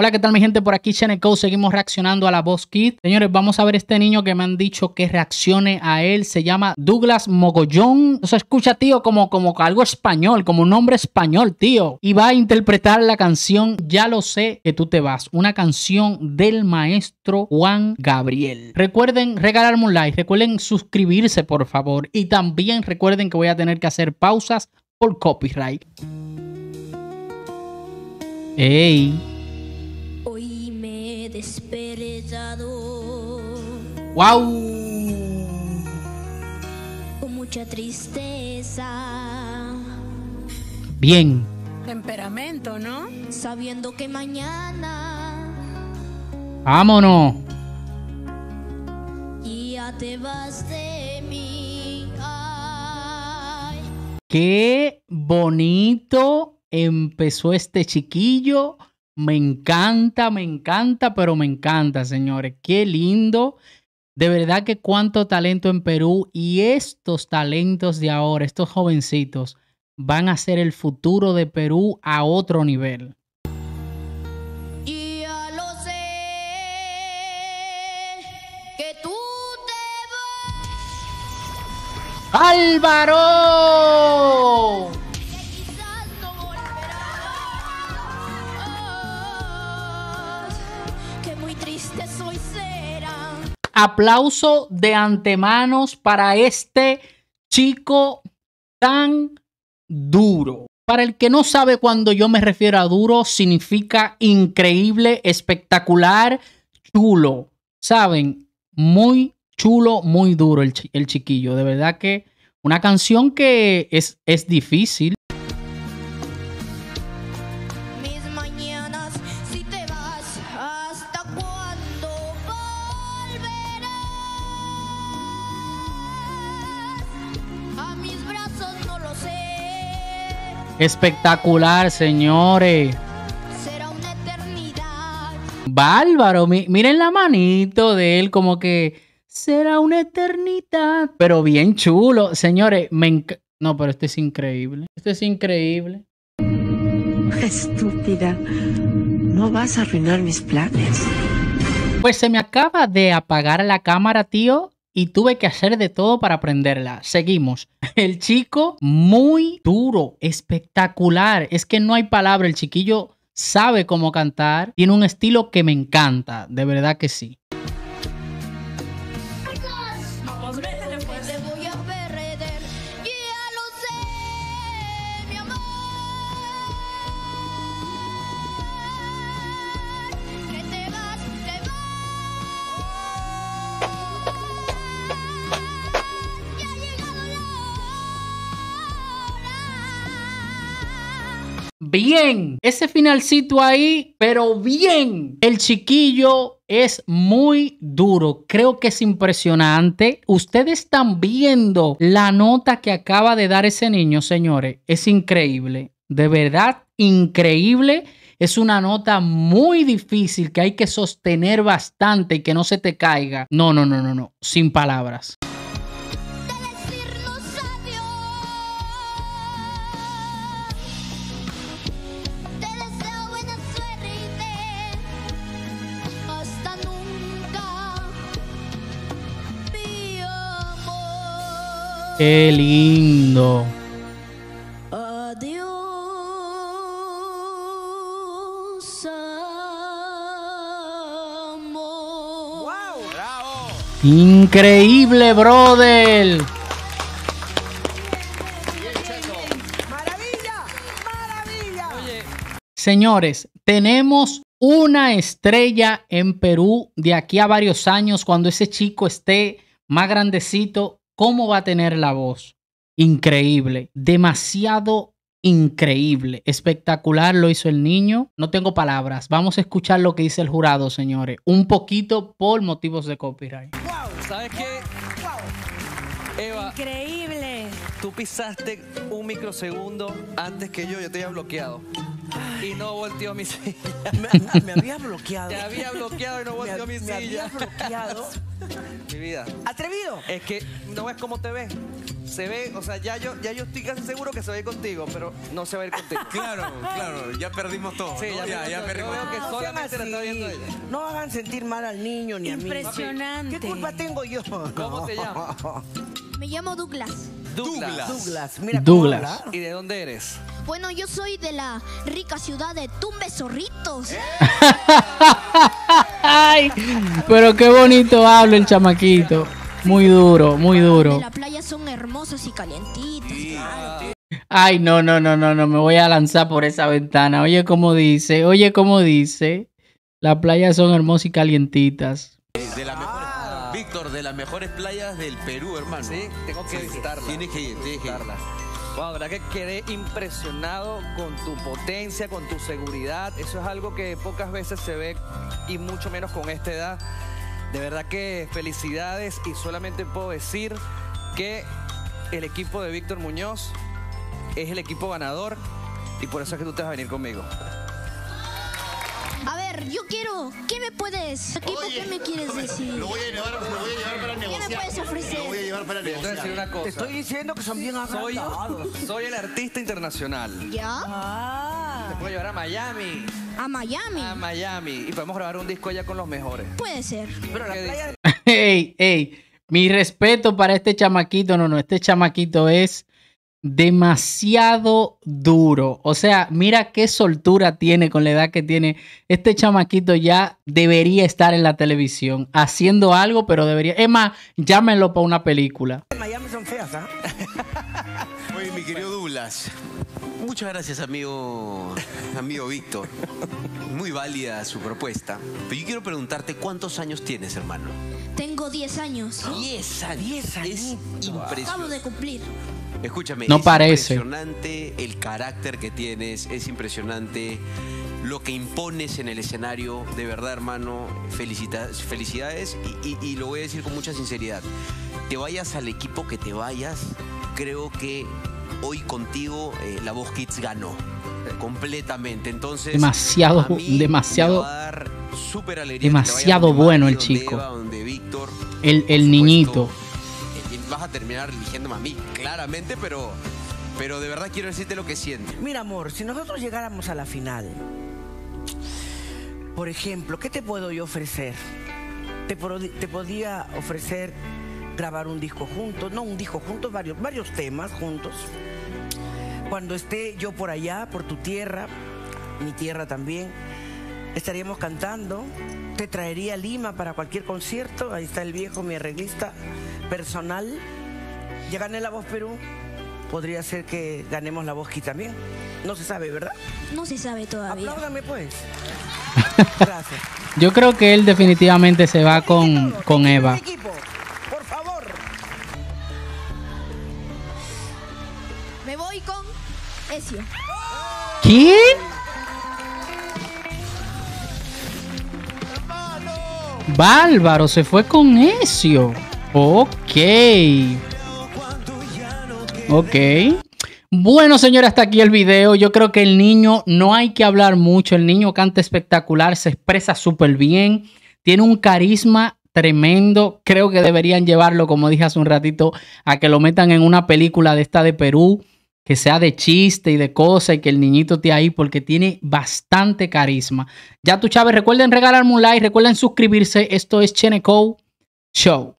Hola, ¿qué tal mi gente? Por aquí Cheneco, seguimos reaccionando a la voz Kid. Señores, vamos a ver este niño que me han dicho que reaccione a él. Se llama Douglas Mogollón. Se escucha, tío, como, como algo español, como un nombre español, tío. Y va a interpretar la canción Ya lo sé que tú te vas. Una canción del maestro Juan Gabriel. Recuerden regalarme un like, recuerden suscribirse, por favor. Y también recuerden que voy a tener que hacer pausas por copyright. ¡Ey! ¡Wow! Con mucha tristeza. Bien. Temperamento, ¿no? Sabiendo que mañana. Vámonos. Ya te vas de mí. Qué bonito empezó este chiquillo. Me encanta, me encanta, pero me encanta, señores. Qué lindo. De verdad que cuánto talento en Perú y estos talentos de ahora, estos jovencitos, van a ser el futuro de Perú a otro nivel. Ya lo sé, que tú te vas. ¡Álvaro! Aplauso de antemanos para este chico tan duro. Para el que no sabe cuando yo me refiero a duro, significa increíble, espectacular, chulo. Saben, muy chulo, muy duro el, el chiquillo. De verdad que una canción que es, es difícil. Espectacular, señores. Será una eternidad. Bárbaro, miren la manito de él como que será una eternidad. Pero bien chulo, señores. Me no, pero esto es increíble. Esto es increíble. Estúpida. No vas a arruinar mis planes. Pues se me acaba de apagar la cámara, tío y tuve que hacer de todo para aprenderla. Seguimos. El chico muy duro, espectacular. Es que no hay palabra. El chiquillo sabe cómo cantar. Tiene un estilo que me encanta. De verdad que sí. Bien. Ese finalcito ahí, pero bien. El chiquillo es muy duro. Creo que es impresionante. Ustedes están viendo la nota que acaba de dar ese niño, señores. Es increíble. De verdad, increíble. Es una nota muy difícil que hay que sostener bastante y que no se te caiga. No, no, no, no, no. Sin palabras. Qué lindo. Adiós. Wow. Bravo. Increíble, brother. Maravilla, maravilla. Señores, tenemos una estrella en Perú de aquí a varios años cuando ese chico esté más grandecito cómo va a tener la voz. Increíble, demasiado increíble, espectacular lo hizo el niño. No tengo palabras. Vamos a escuchar lo que dice el jurado, señores. Un poquito por motivos de copyright. ¿Sabes qué? Eva. Increíble. Tú pisaste un microsegundo antes que yo, yo te había bloqueado. Y no volteó mi silla. Me, me había bloqueado. Te había bloqueado y no Me, volteó mi me silla. había bloqueado. Mi vida. ¿Atrevido? Es que no ves cómo te ve. Se ve, o sea, ya yo, ya yo estoy casi seguro que se va a ir contigo, pero no se va a ir contigo. Claro, claro, ya perdimos todo. Sí, ¿no? ya, ya, ya perdimos. Yo veo que No, solamente la está viendo ella. No hagan sentir mal al niño ni a mí. Impresionante. ¿Qué culpa tengo yo? ¿Cómo te llamas? Me llamo Douglas. Douglas. Douglas. Douglas, mira cómo Douglas. ¿Y de dónde eres? Bueno, yo soy de la rica ciudad de Tumbe Zorritos. Ay, pero qué bonito habla el chamaquito. Muy duro, muy De duro. la playa son hermosas y calientitas. Ay, no, no, no, no, no, me voy a lanzar por esa ventana. Oye, cómo dice, oye, cómo dice. Las playas son hermosas y calientitas. De las mejores, Víctor, de las mejores playas del Perú, hermano. Sí, tengo que visitarla. Tienes que ir, tienes que ir. visitarla. Wow, la verdad que quedé impresionado con tu potencia, con tu seguridad. Eso es algo que pocas veces se ve y mucho menos con esta edad. De verdad que felicidades y solamente puedo decir que el equipo de Víctor Muñoz es el equipo ganador y por eso es que tú te vas a venir conmigo. A ver, yo quiero. ¿Qué me puedes. Equipo, ¿qué me quieres decir? Lo voy a llevar, lo voy a ¿Qué me puedes ofrecer? Lo voy a llevar para Te voy a decir negociar. una Te cosa. estoy diciendo que son bien Soy, agrandados. soy el artista internacional. ¿Ya? Te Ah. puedo llevar a Miami. A Miami. A Miami. Y podemos grabar un disco allá con los mejores. Puede ser. Pero la ¿Qué playa Ey, ey, mi respeto para este chamaquito. No, no, este chamaquito es demasiado duro. O sea, mira qué soltura tiene con la edad que tiene. Este chamaquito ya debería estar en la televisión haciendo algo, pero debería. Es más, llámenlo para una película. en Miami son feas, ¿ah? Oye, mi querido Douglas. Muchas gracias, amigo, amigo Víctor. Muy válida su propuesta. Pero yo quiero preguntarte cuántos años tienes, hermano. Tengo 10 años. 10 años. Diez Es añitos. Acabo de cumplir. Escúchame, No es parece. impresionante el carácter que tienes, es impresionante lo que impones en el escenario. De verdad, hermano, felicita- felicidades y, y- y lo voy a decir con mucha sinceridad. Te vayas al equipo que te vayas, creo que hoy contigo eh, la Voz Kids ganó completamente. Entonces, Demasiado, demasiado- demasiado bueno el chico. Eva, donde Víctor. El, el supuesto, niñito. eh, y vas a terminar eligiéndome a mí, claramente, pero, pero de verdad quiero decirte lo que siento. Mira, amor, si nosotros llegáramos a la final, por ejemplo, ¿qué te puedo yo ofrecer? Te, pro- te podía ofrecer grabar un disco juntos, no un disco juntos, varios, varios temas juntos. Cuando esté yo por allá, por tu tierra, mi tierra también, estaríamos cantando. Te traería a Lima para cualquier concierto. Ahí está el viejo, mi arreglista personal. Ya gané la voz Perú. Podría ser que ganemos la voz aquí también. No se sabe, ¿verdad? No se sabe todavía. Apláudame pues. Gracias. Yo creo que él definitivamente se va con, con Eva. ¿Quién? Bárbaro se fue con Ezio. Ok. Ok. Bueno, señores, hasta aquí el video. Yo creo que el niño no hay que hablar mucho. El niño canta espectacular, se expresa súper bien, tiene un carisma tremendo. Creo que deberían llevarlo, como dije hace un ratito, a que lo metan en una película de esta de Perú, que sea de chiste y de cosas y que el niñito esté ahí porque tiene bastante carisma. Ya tú, Chávez, recuerden regalarme un like, recuerden suscribirse. Esto es Cheneco Show.